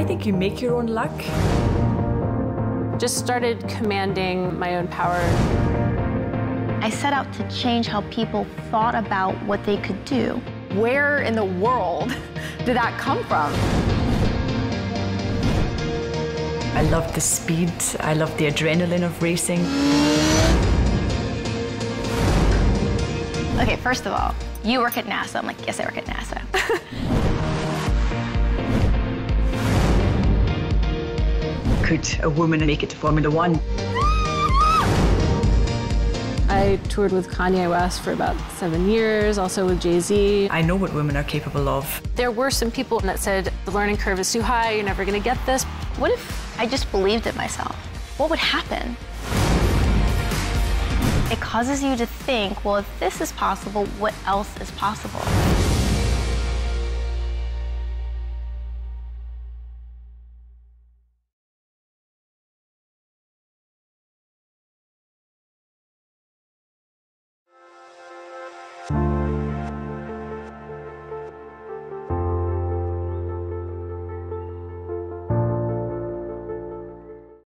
I think you make your own luck. Just started commanding my own power. I set out to change how people thought about what they could do. Where in the world did that come from? I love the speed, I love the adrenaline of racing. Okay, first of all, you work at NASA. I'm like, yes, I work at NASA. Could a woman and make it to Formula One? I toured with Kanye West for about seven years, also with Jay Z. I know what women are capable of. There were some people that said the learning curve is too high, you're never gonna get this. What if I just believed it myself? What would happen? It causes you to think, well, if this is possible, what else is possible?